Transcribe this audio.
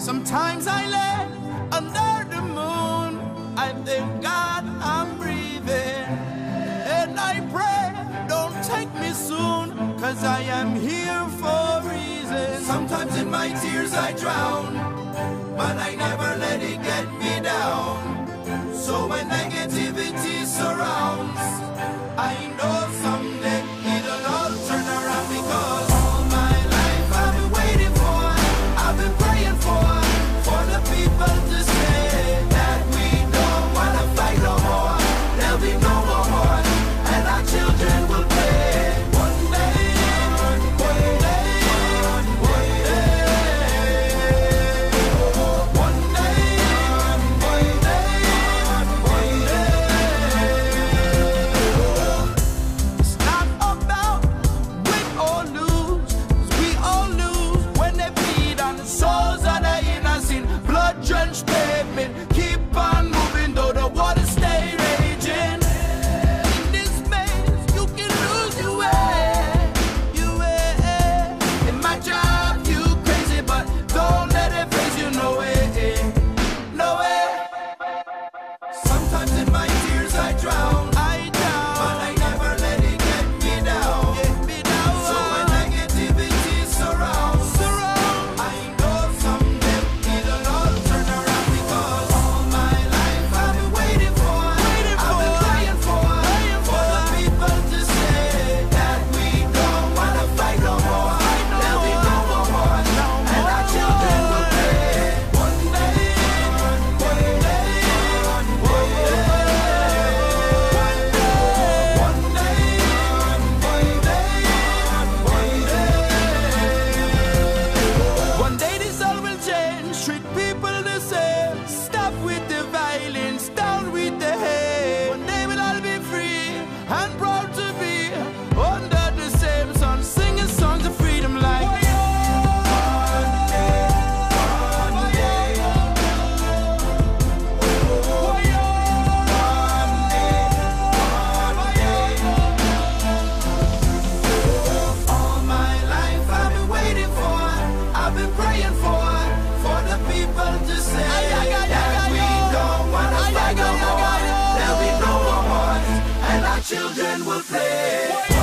Sometimes I lay under the moon. I thank God I'm breathing. And I pray, don't take me soon, cause I am here for reasons. Sometimes in my tears I drown. children will play.